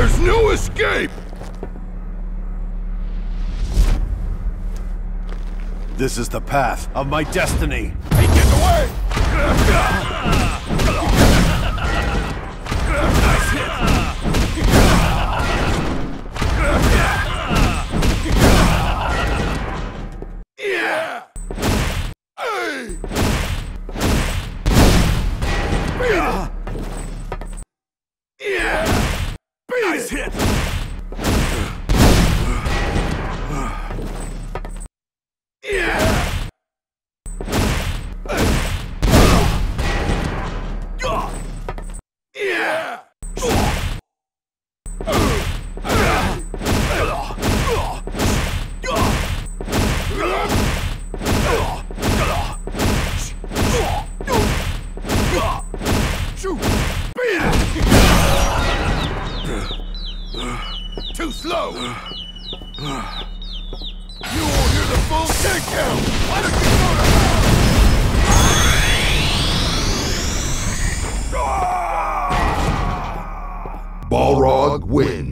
There's no escape! This is the path of my destiny. Hey, get away! Yeah! Hey! Nice hit! Yeah! Yeah! Too slow! You won't hear the full takedown! Why don't you go to ah! Balrog wins.